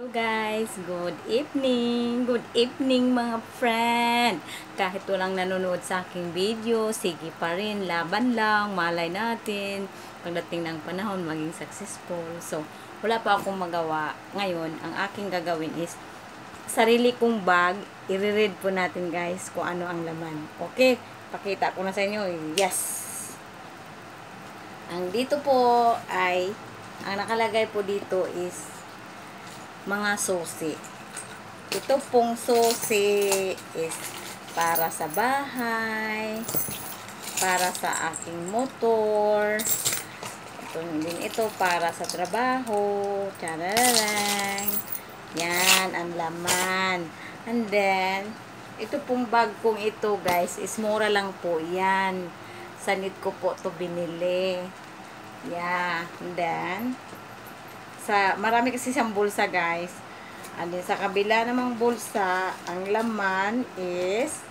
Hello guys, good evening, good evening mga friend. Kahit walang nanonood sa aking video, sige pa rin, laban lang, malay natin. Pagdating ng panahon, maging successful. So, wala pa akong magawa. Ngayon, ang aking gagawin is, sarili kong bag, i-read po natin guys kung ano ang laman. Okay, pakita ko na sa inyo. Yes! Ang dito po ay, ang nakalagay po dito is, mga susi. Ito pong susi is para sa bahay, para sa aking motor, ito din ito para sa trabaho, chararang, yan, ang laman. And then, ito pong bag kong ito guys, is mura lang po yan. Sanit ko po to binili. Yeah, and then, sa marami kasi siyang bulsa guys. And then sa kabila namang bulsa ang laman is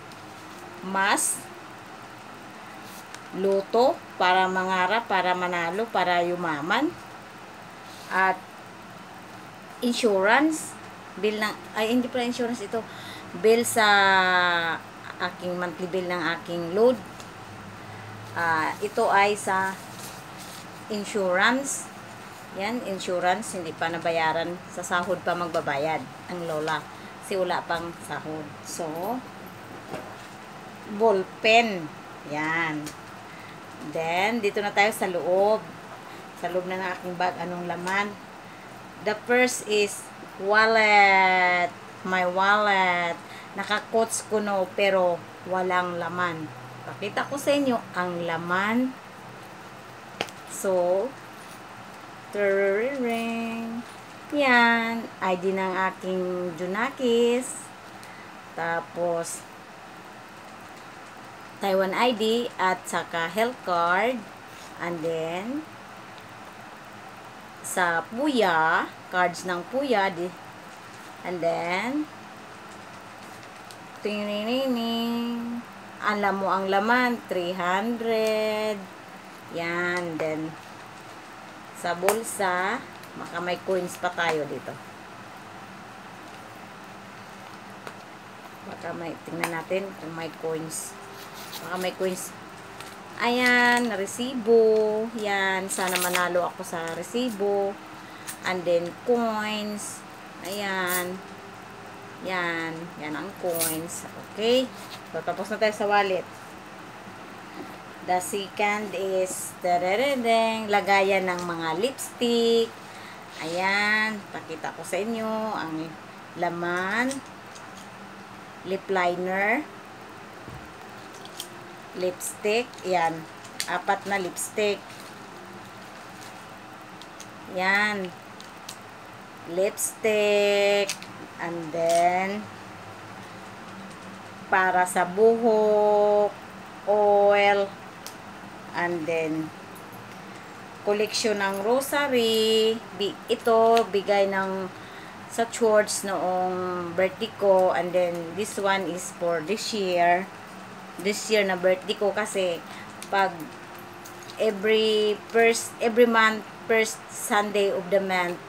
mas luto para mangarap para manalo para yumaman. At insurance bill ng ay hindi pala insurance ito. Bill sa aking monthly bill ng aking load. Uh, ito ay sa insurance yan, insurance, hindi pa nabayaran. Sa sahod pa magbabayad ang lola. Kasi wala pang sahod. So, ball pen. Yan. Then, dito na tayo sa loob. Sa loob na ng aking bag, anong laman. The first is wallet. My wallet. Naka-coats ko no, pero walang laman. Pakita ko sa inyo ang laman. So, Turiring. Yan. ID ng aking Junakis. Tapos, Taiwan ID at saka health card. And then, sa Puya, cards ng Puya. Di, and then, tinginining. Alam mo ang laman, 300. Yan. Then, sa bulsa, maka may coins pa tayo dito. Baka may, tingnan natin kung may coins. Baka may coins. Ayan, resibo. Yan, sana manalo ako sa resibo. And then, coins. Ayan. Yan. Yan ang coins. Okay. So, tapos na tayo sa wallet. The second is darararang, lagayan ng mga lipstick. Ayan, pakita ko sa inyo ang laman. Lip liner. Lipstick. Yan, apat na lipstick. Yan. Lipstick. And then, para sa buhok, oil, And then, collection ng rosary. Ito, bigay ng sa church noong birthday ko. And then, this one is for this year. This year na birthday ko kasi pag every first, every month, first Sunday of the month,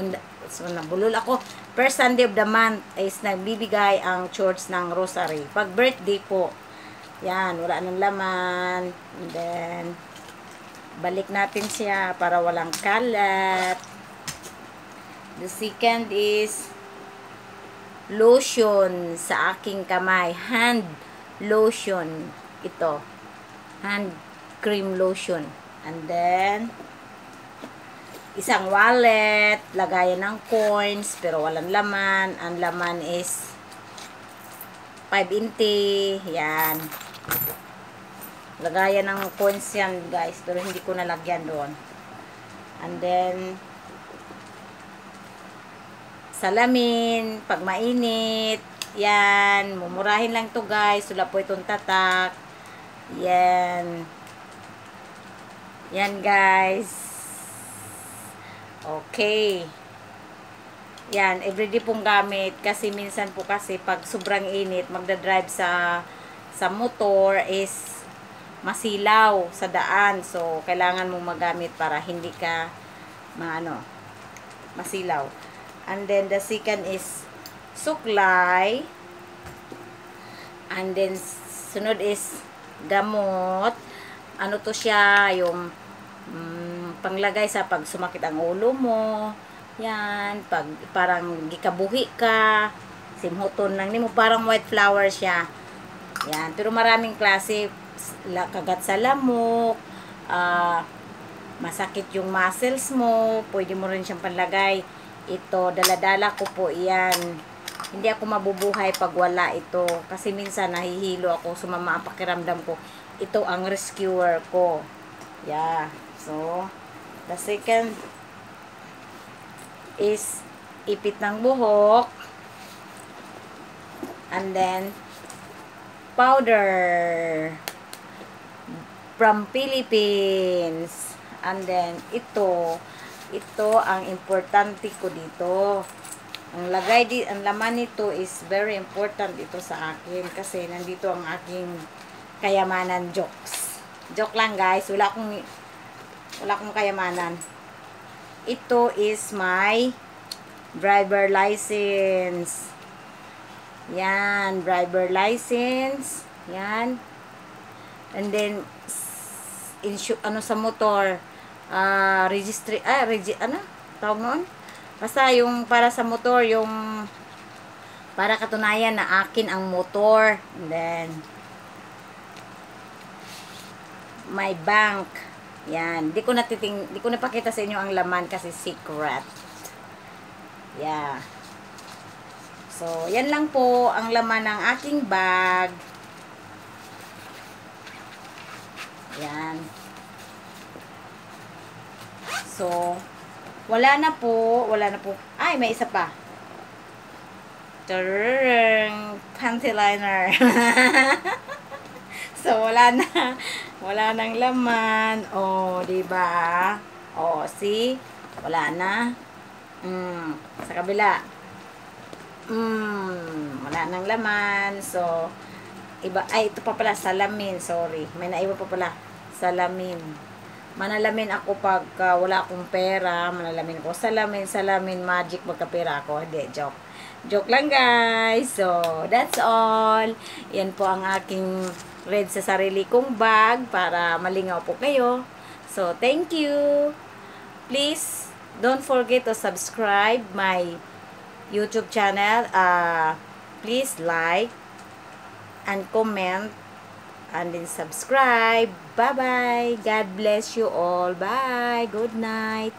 on the, so nabulol ako, first Sunday of the month is nagbibigay ang church ng rosary. Pag birthday po, yan, wala nang laman. And then, balik natin siya para walang kalat. The second is lotion sa aking kamay. Hand lotion. Ito. Hand cream lotion. And then, isang wallet, lagayan ng coins, pero walang laman. Ang laman is 5 inti. Yan. Lagayan ng coins yan guys. Pero hindi ko nalagyan doon. And then, salamin, pag mainit, yan, mumurahin lang to guys. Wala po itong tatak. Yan. Yan guys. Okay. Yan, everyday pong gamit. Kasi minsan po kasi pag sobrang init, magdadrive sa sa motor is masilaw sa daan. So, kailangan mong magamit para hindi ka maano, masilaw. And then the second is suklay. And then sunod is gamot. Ano to siya, yung mm, panglagay sa pag sumakit ang ulo mo. Yan, pag parang gikabuhi ka, simhuton lang nimo parang white flower siya. Yan, pero maraming klase la- kagat sa lamok, ah masakit yung muscles mo, pwede mo rin siyang panlagay. Ito, daladala ko po iyan. Hindi ako mabubuhay pag wala ito. Kasi minsan nahihilo ako, sumama ang pakiramdam ko. Ito ang rescuer ko. Yeah. So, the second is ipit ng buhok. And then, powder from Philippines. And then, ito, ito ang importante ko dito. Ang lagay di, ang laman nito is very important ito sa akin kasi nandito ang aking kayamanan jokes. Joke lang guys, wala akong wala akong kayamanan. Ito is my driver license. Yan, driver license. Yan. And then, insu- ano sa motor, ah, registry, ah, regi, ano, tawag noon? Basta yung para sa motor, yung para katunayan na akin ang motor. And then, my bank. Yan. Di ko natiting, di ko napakita sa inyo ang laman kasi secret. Yeah. So, yan lang po ang laman ng aking bag. Yan. So, wala na po. Wala na po. Ay, may isa pa. Tarang! Panty liner. so, wala na. Wala nang laman. Oh, diba? O, oh, see? Wala na. Mm, sa kabila. Mm, wala nang laman. So, iba, ay, ito pa pala, salamin. Sorry. May naiba pa pala. Salamin. Manalamin ako pag uh, wala akong pera. Manalamin ko. Salamin, salamin, magic, magkapera ako. Hindi, joke. Joke lang, guys. So, that's all. Yan po ang aking red sa sarili kong bag para malingaw po kayo. So, thank you. Please, don't forget to subscribe my YouTube channel. Uh, please like and comment and then subscribe. Bye-bye. God bless you all. Bye. Good night.